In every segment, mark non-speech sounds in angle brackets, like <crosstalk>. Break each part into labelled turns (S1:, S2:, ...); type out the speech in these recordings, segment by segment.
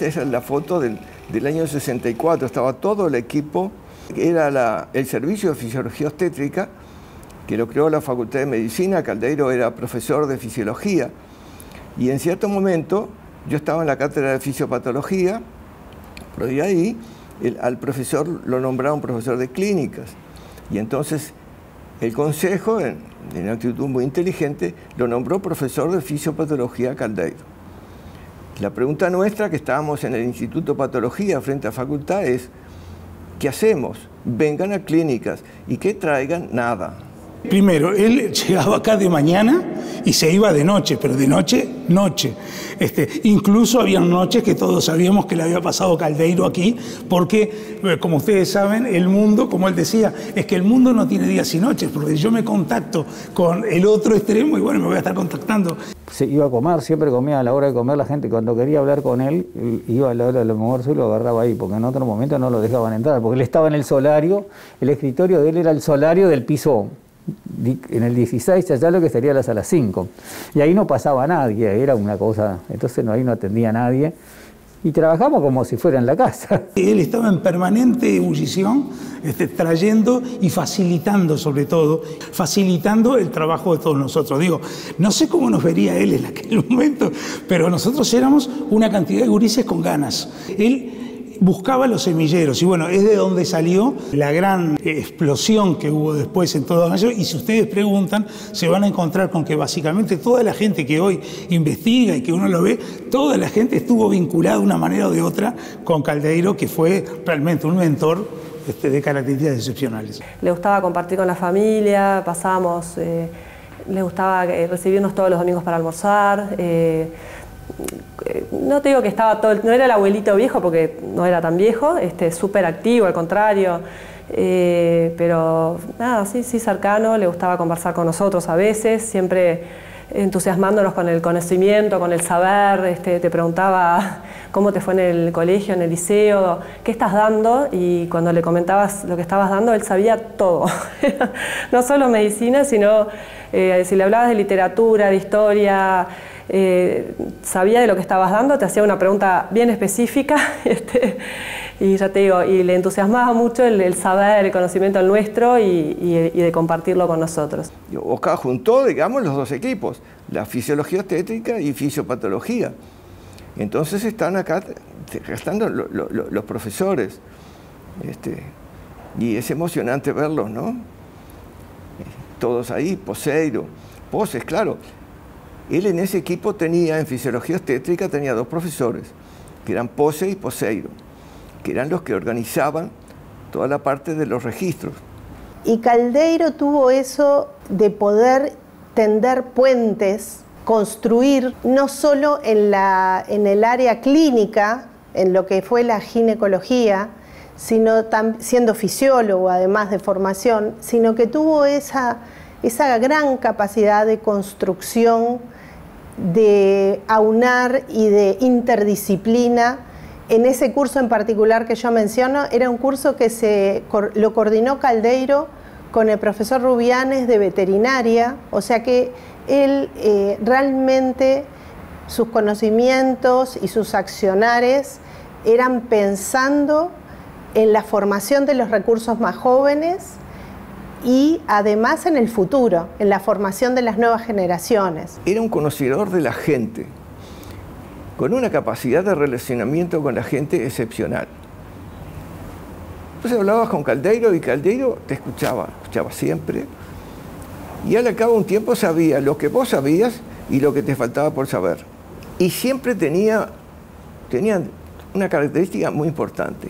S1: Esta es la, foto del, año 64, estaba todo el equipo, era el servicio de fisiología obstétrica, que lo creó la Facultad de Medicina, Caldeiro era profesor de fisiología, y en cierto momento yo estaba en la cátedra de fisiopatología, pero de ahí al profesor lo nombraron profesor de clínicas, y entonces el consejo, en, en actitud muy inteligente, lo nombró profesor de fisiopatología Caldeiro. La pregunta nuestra, que estábamos en el Instituto de Patología frente a facultad, es, ¿qué hacemos? Vengan a clínicas y que traigan nada.
S2: Primero, él llegaba acá de mañana y se iba de noche, pero de noche, noche. Este, incluso había noches que todos sabíamos que le había pasado Caldeiro aquí, porque, eh, como ustedes saben, el mundo, como él decía, es que el mundo no tiene días y noches, porque yo me contacto con el otro extremo y bueno, me voy a estar contactando.
S3: Se iba a comer, siempre comía a la hora de comer la gente, cuando quería hablar con él, iba a la hora del almuerzo y lo agarraba ahí, porque en otro momento no lo dejaban entrar, porque él estaba en el solario, el escritorio de él era el solario del piso en el 16 allá lo que sería la sala 5. Y ahí no pasaba nadie, era una cosa, entonces no, ahí no atendía a nadie. Y trabajamos como si fuera en la casa. <laughs>
S2: Él estaba en permanente ebullición, este, trayendo y facilitando sobre todo, facilitando el trabajo de todos nosotros. Digo, no sé cómo nos vería él en aquel <laughs> momento, pero nosotros éramos una cantidad de gurises con ganas. Él buscaba los semilleros y bueno, es de donde salió la gran explosión que hubo después en todo eso y si ustedes preguntan se van a encontrar con que básicamente toda la gente que hoy investiga y que uno lo ve, toda la gente estuvo vinculada de una manera o de otra con Caldeiro que fue realmente un mentor este, de características excepcionales.
S4: Le gustaba compartir con la familia, pasábamos, eh, le gustaba eh, recibirnos todos los domingos para almorzar. Eh, no te digo que estaba todo, no era el abuelito viejo porque no era tan viejo, este, súper activo, al contrario, eh, pero nada, sí, sí cercano, le gustaba conversar con nosotros a veces, siempre entusiasmándonos con el conocimiento, con el saber, este, te preguntaba <laughs> cómo te fue en el colegio, en el liceo, qué estás dando y cuando le comentabas lo que estabas dando, él sabía todo, <laughs> no solo medicina, sino eh, si le hablabas de literatura, de historia, eh, sabía de lo que estabas dando, te hacía una pregunta bien específica <laughs> este, y ya te digo, y le entusiasmaba mucho el, saber, el conocimiento nuestro y, de compartirlo con nosotros.
S1: Oscar juntó, digamos, los dos equipos, la fisiología obstétrica y fisiopatología. Entonces están acá gastando los profesores. Este, y es emocionante verlos, ¿no? Todos ahí, Poseiro, Poses, claro. Él en ese equipo tenía, en fisiología obstétrica, tenía dos profesores, que eran Pose y Poseiro, que eran los que organizaban toda la parte de los registros.
S5: Y Caldeiro tuvo eso de poder tender puentes, construir no solo en, la, en el área clínica, en lo que fue la ginecología, sino siendo fisiólogo además de formación, sino que tuvo esa, esa gran capacidad de construcción de aunar y de interdisciplina. En ese curso en particular que yo menciono, era un curso que se, lo coordinó Caldeiro con el profesor Rubianes de veterinaria, o sea que él eh, realmente sus conocimientos y sus accionares eran pensando en la formación de los recursos más jóvenes y además en el futuro, en la formación de las nuevas generaciones.
S1: Era un conocedor de la gente, con una capacidad de relacionamiento con la gente excepcional. Entonces hablabas con Caldeiro y Caldeiro te escuchaba, escuchaba siempre. Y al cabo un tiempo sabía lo que vos sabías y lo que te faltaba por saber. Y siempre tenía, tenía una característica muy importante,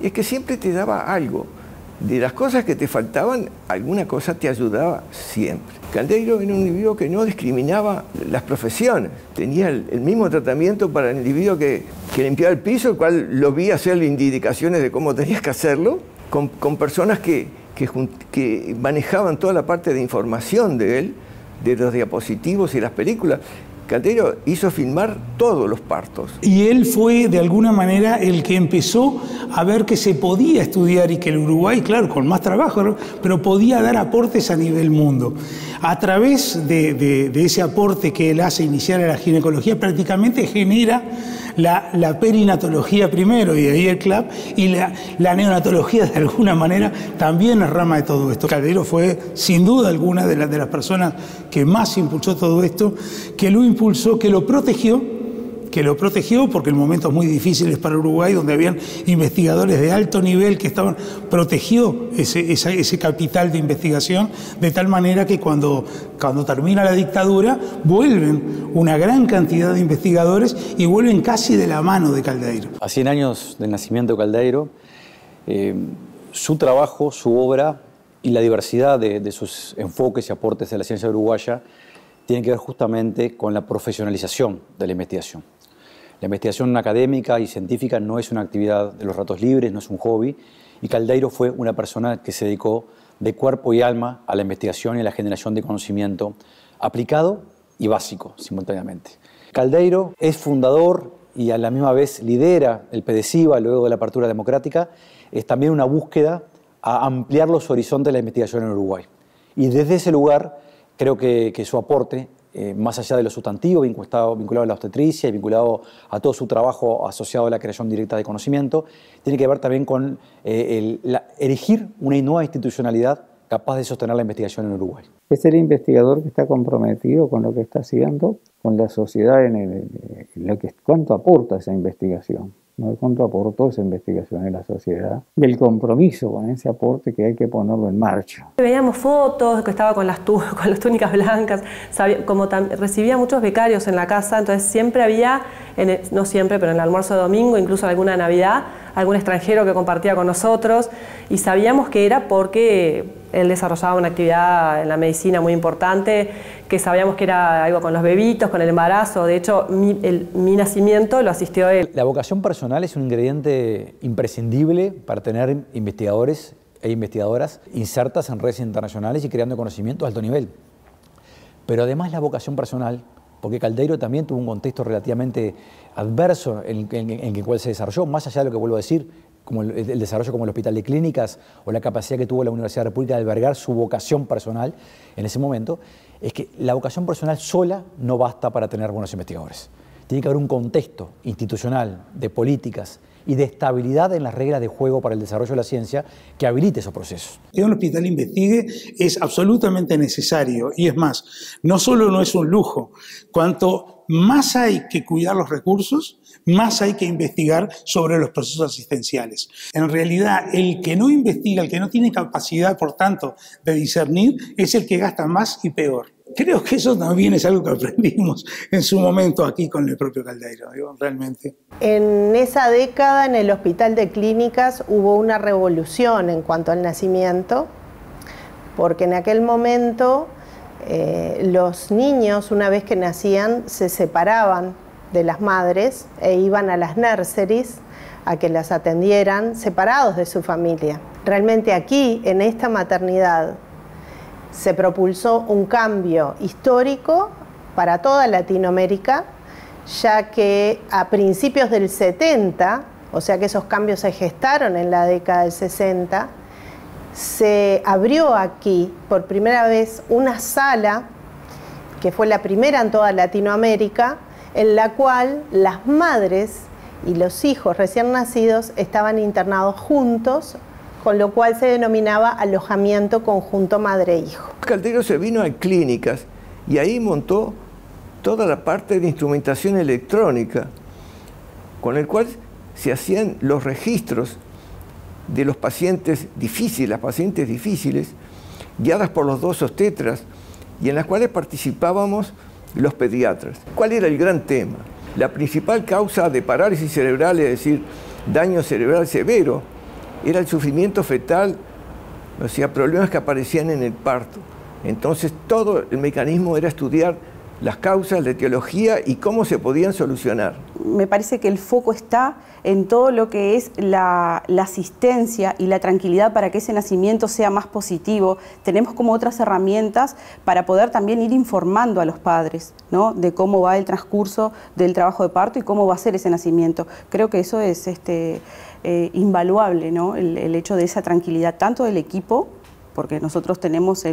S1: y es que siempre te daba algo de las cosas que te faltaban, alguna cosa te ayudaba siempre. Caldeiro era un individuo que no discriminaba las profesiones, tenía el, mismo tratamiento para el individuo que, que, limpiaba el piso, el cual lo vi hacer indicaciones de cómo tenías que hacerlo, con, personas que, que, que manejaban toda la parte de información de él, de los diapositivos y las películas. Caldeiro hizo filmar todos los partos.
S2: Y él fue de alguna manera el que empezó a ver que se podía estudiar y que el Uruguay, claro, con más trabajo, pero podía dar aportes a nivel mundo. A través de, ese aporte que él hace iniciar a la ginecología, prácticamente genera la, perinatología primero y ahí el CLAP, y la, neonatología de alguna manera también es rama de todo esto. Caldeiro fue sin duda alguna de, de las personas que más impulsó todo esto, que lo impulsó, que lo protegió que lo protegió porque en momentos muy difíciles para Uruguay, donde habían investigadores de alto nivel que estaban, protegió ese, ese capital de investigación de tal manera que cuando, cuando termina la dictadura vuelven una gran cantidad de investigadores y vuelven casi de la mano de Caldeiro.
S6: A 100 años del nacimiento de Caldeiro, eh, su trabajo, su obra y la diversidad de, de sus enfoques y aportes de la ciencia uruguaya tienen que ver justamente con la profesionalización de la investigación. La investigación académica y científica no es una actividad de los ratos libres, no es un hobby, y Caldeiro fue una persona que se dedicó de cuerpo y alma a la investigación y a la generación de conocimiento aplicado y básico simultáneamente. Caldeiro es fundador y a la misma vez lidera el PDCIVA luego de la apertura democrática, es también una búsqueda a ampliar los horizontes de la investigación en Uruguay. Y desde ese lugar creo que, que su aporte eh, más allá de lo sustantivo, vinculado, a la obstetricia y vinculado a todo su trabajo asociado a la creación directa de conocimiento, tiene que ver también con eh, erigir una nueva institucionalidad capaz de sostener la investigación en Uruguay.
S3: Es el investigador que está comprometido con lo que está haciendo, con la sociedad, en, lo que, cuánto aporta esa investigación. ¿No? cuánto aportó esa investigación en la sociedad y el compromiso con ese aporte que hay que ponerlo en marcha.
S4: Veíamos fotos que estaba con las, <laughs> con las túnicas blancas, como recibía muchos becarios en la casa, entonces siempre había, no siempre, pero en el almuerzo de domingo, incluso en alguna Navidad, algún extranjero que compartía con nosotros y sabíamos que era porque él desarrollaba una actividad en la medicina muy importante, que sabíamos que era algo con los bebitos, con el embarazo. De hecho, mi, mi nacimiento lo asistió él.
S6: La vocación personal es un ingrediente imprescindible para tener investigadores e investigadoras insertas en redes internacionales y creando conocimientos de alto nivel. Pero además la vocación personal, porque Caldeiro también tuvo un contexto relativamente adverso en el cual se desarrolló, más allá de lo que vuelvo a decir, como el, desarrollo como el hospital de clínicas o la capacidad que tuvo la Universidad de República de albergar su vocación personal en ese momento, es que la vocación personal sola no basta para tener buenos investigadores. Tiene que haber un contexto institucional de políticas y de estabilidad en las reglas de juego para el desarrollo de la ciencia que habilite esos procesos.
S2: Que un hospital investigue es absolutamente necesario y es más, no solo no es un lujo, cuanto más hay que cuidar los recursos, más hay que investigar sobre los procesos asistenciales. En realidad, el que no investiga, el que no tiene capacidad, por tanto, de discernir, es el que gasta más y peor. Creo que eso también es algo que aprendimos en su momento aquí con el propio Caldeiro, realmente.
S5: En esa década en el Hospital de Clínicas hubo una revolución en cuanto al nacimiento, porque en aquel momento eh, los niños, una vez que nacían, se separaban de las madres e iban a las nurseries a que las atendieran separados de su familia. Realmente aquí, en esta maternidad, se propulsó un cambio histórico para toda Latinoamérica, ya que a principios del 70, o sea que esos cambios se gestaron en la década del 60, se abrió aquí por primera vez una sala, que fue la primera en toda Latinoamérica, en la cual las madres y los hijos recién nacidos estaban internados juntos, con lo cual se denominaba alojamiento conjunto madre-hijo.
S1: Caldeiro se vino a clínicas y ahí montó toda la parte de instrumentación electrónica, con el cual se hacían los registros de los pacientes difíciles, las pacientes difíciles, guiadas por los dos obstetras, y en las cuales participábamos los pediatras. ¿Cuál era el gran tema? La principal causa de parálisis cerebral, es decir, daño cerebral severo, era el sufrimiento fetal, o sea, problemas que aparecían en el parto. Entonces todo el mecanismo era estudiar las causas, la etiología y cómo se podían solucionar.
S7: Me parece que el foco está en todo lo que es la, asistencia y la tranquilidad para que ese nacimiento sea más positivo. Tenemos como otras herramientas para poder también ir informando a los padres ¿no? de cómo va el transcurso del trabajo de parto y cómo va a ser ese nacimiento. Creo que eso es este, eh, invaluable, el, hecho de esa tranquilidad, tanto del equipo, porque nosotros tenemos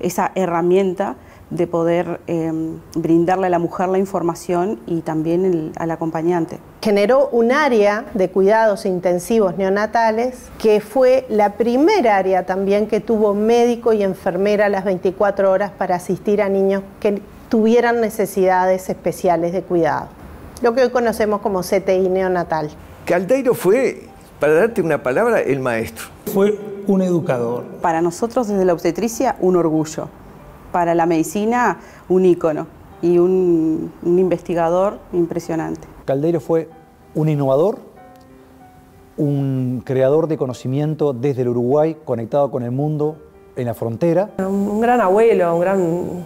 S7: esa herramienta de poder em, brindarle a la mujer la información y también al acompañante.
S5: Generó un área de cuidados intensivos neonatales que fue la primera área también que tuvo médico y enfermera las 24 horas para asistir a niños que tuvieran necesidades especiales de cuidado, lo que hoy conocemos como CTI neonatal.
S1: Caldeiro fue, para darte una palabra, el maestro.
S2: Fue un educador.
S7: Para nosotros desde la obstetricia un orgullo para la medicina un ícono y un, investigador impresionante.
S6: Caldeiro fue un innovador, un creador de conocimiento desde el Uruguay conectado con el mundo en la frontera.
S4: Un, gran abuelo, un gran,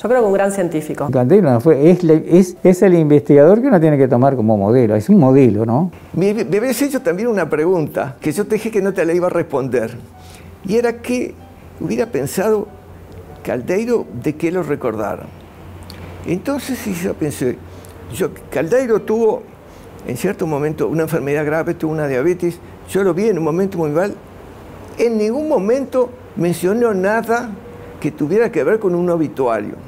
S4: yo creo que un gran científico.
S3: Caldeiro fue, es, es, el investigador que uno tiene que tomar como modelo, es un modelo, ¿no?
S1: Me, me habías hecho también una pregunta que yo te dije que no te la iba a responder. Y era que hubiera pensado Caldeiro, ¿de qué lo recordaron? Entonces yo pensé, yo, Caldeiro tuvo en cierto momento una enfermedad grave, tuvo una diabetes, yo lo vi en un momento muy mal, en ningún momento mencionó nada que tuviera que ver con un obituario.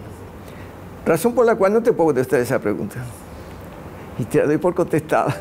S1: Razón por la cual no te puedo contestar esa pregunta. Y te la doy por contestada.